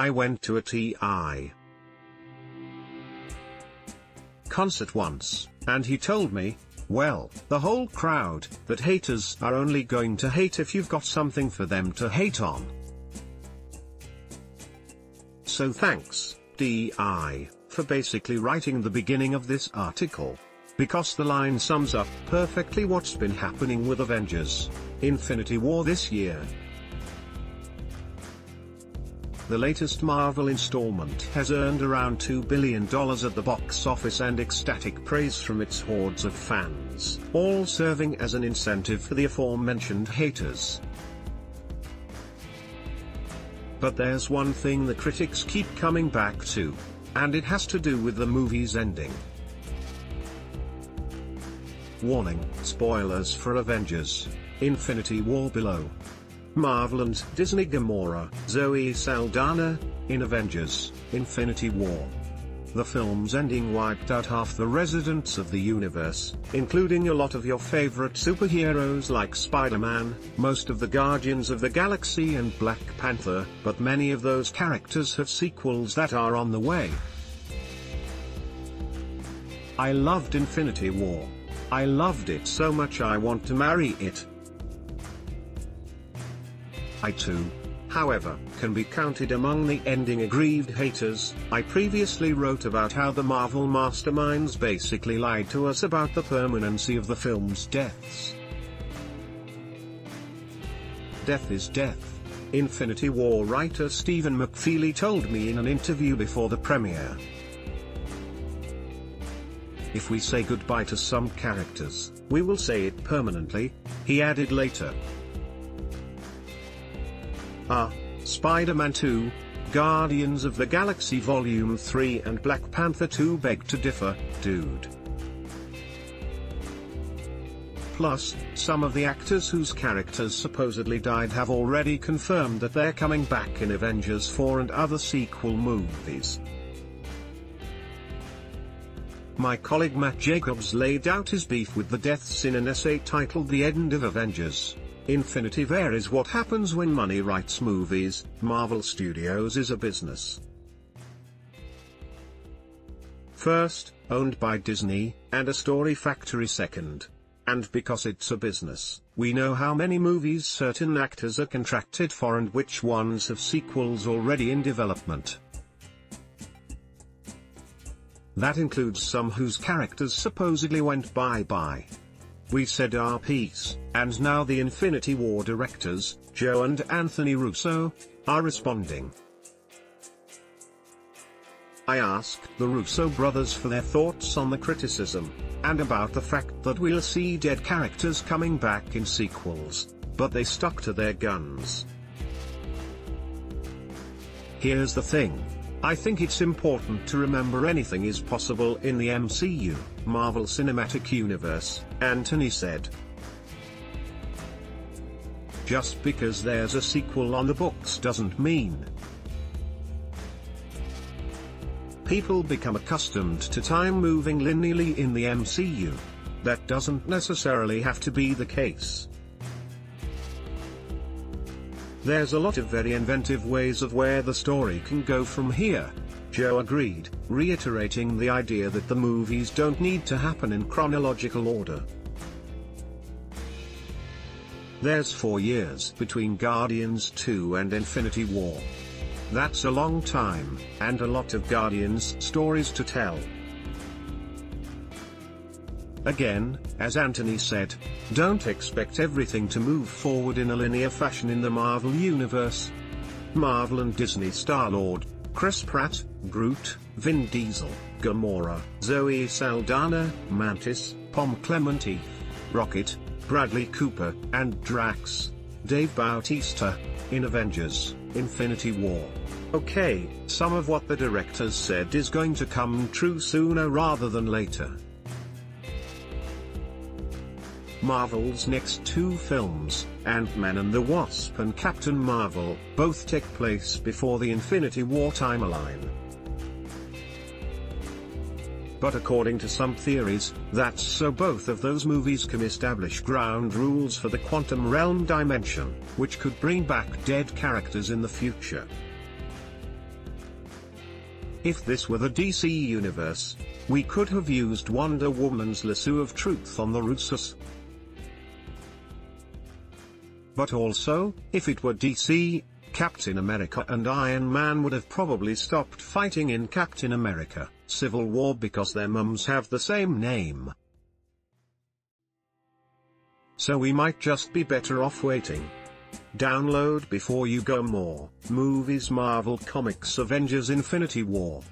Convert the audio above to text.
I went to a TI concert once, and he told me, well, the whole crowd, that haters are only going to hate if you've got something for them to hate on. So thanks, TI, for basically writing the beginning of this article. Because the line sums up perfectly what's been happening with Avengers Infinity War this year. The latest Marvel installment has earned around $2 billion at the box office and ecstatic praise from its hordes of fans, all serving as an incentive for the aforementioned haters. But there's one thing the critics keep coming back to. And it has to do with the movie's ending. Warning, spoilers for Avengers, Infinity War below. Marvel and Disney Gamora, Zoe Saldana, in Avengers, Infinity War. The film's ending wiped out half the residents of the universe, including a lot of your favorite superheroes like Spider-Man, most of the Guardians of the Galaxy and Black Panther, but many of those characters have sequels that are on the way. I loved Infinity War. I loved it so much I want to marry it. I too, however, can be counted among the ending aggrieved haters. I previously wrote about how the Marvel masterminds basically lied to us about the permanency of the film's deaths. Death is death. Infinity War writer Stephen McFeely told me in an interview before the premiere. If we say goodbye to some characters, we will say it permanently, he added later. Ah, Spider-Man 2, Guardians of the Galaxy Volume 3 and Black Panther 2 beg to differ, dude. Plus, some of the actors whose characters supposedly died have already confirmed that they're coming back in Avengers 4 and other sequel movies. My colleague Matt Jacobs laid out his beef with the deaths in an essay titled The End of Avengers. Infinity War is what happens when money writes movies, Marvel Studios is a business. First, owned by Disney, and a story factory second. And because it's a business, we know how many movies certain actors are contracted for and which ones have sequels already in development. That includes some whose characters supposedly went bye-bye. We said our piece, and now the Infinity War directors, Joe and Anthony Russo, are responding. I asked the Russo brothers for their thoughts on the criticism, and about the fact that we'll see dead characters coming back in sequels, but they stuck to their guns. Here's the thing. I think it's important to remember anything is possible in the MCU, Marvel Cinematic Universe, Anthony said. Just because there's a sequel on the books doesn't mean. People become accustomed to time moving linearly in the MCU. That doesn't necessarily have to be the case. There's a lot of very inventive ways of where the story can go from here. Joe agreed, reiterating the idea that the movies don't need to happen in chronological order. There's four years between Guardians 2 and Infinity War. That's a long time, and a lot of Guardians stories to tell. Again, as Anthony said, don't expect everything to move forward in a linear fashion in the Marvel Universe. Marvel and Disney Star-Lord, Chris Pratt, Groot, Vin Diesel, Gamora, Zoe Saldana, Mantis, Pom Klementieff, Rocket, Bradley Cooper, and Drax, Dave Bautista, in Avengers, Infinity War. Okay, some of what the directors said is going to come true sooner rather than later. Marvel's next two films, Ant-Man and the Wasp and Captain Marvel, both take place before the Infinity War timeline. But according to some theories, that's so both of those movies can establish ground rules for the quantum realm dimension, which could bring back dead characters in the future. If this were the DC universe, we could have used Wonder Woman's lasso of truth on the Russos. But also, if it were DC, Captain America and Iron Man would have probably stopped fighting in Captain America, Civil War because their mums have the same name. So we might just be better off waiting. Download before you go more. Movies Marvel Comics Avengers Infinity War.